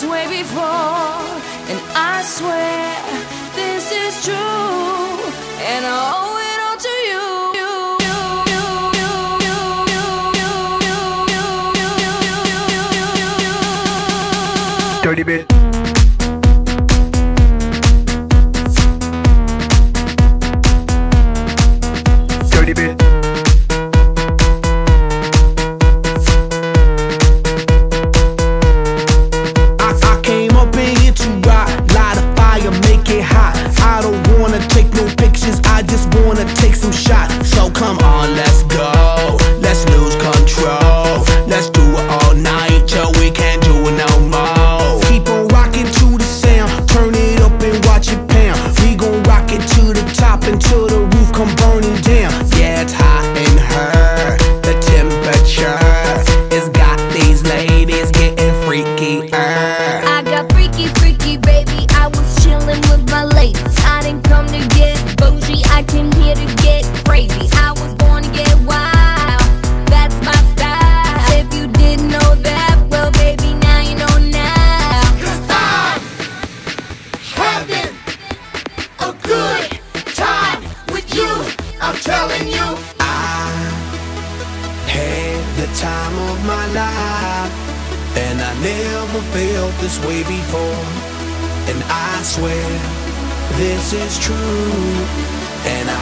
this way before. And I swear this is true, and I owe it all to you. Dirty bit. Come on, let's go, let's lose control. I'm telling you. I had the time of my life, and I never felt this way before. And I swear this is true, and I